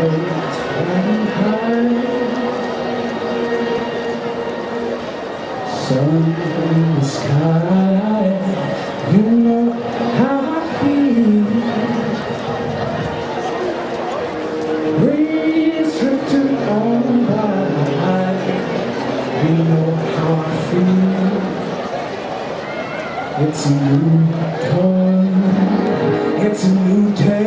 Sun in the sky, you know how I feel. You know how I feel. It's a new dawn, it's a new day,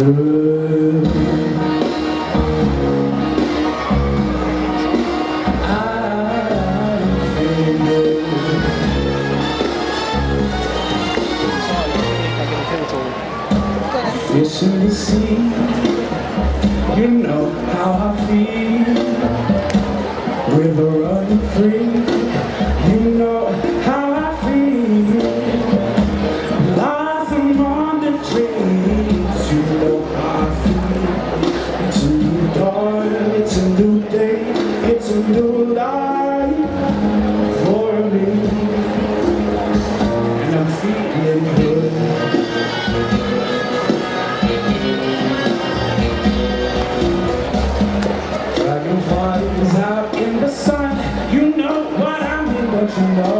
Fish in the sea, you know how I feel. River running free, for me. And I'm feeling good. Dragonflies out in the sun You know what I mean, don't you know?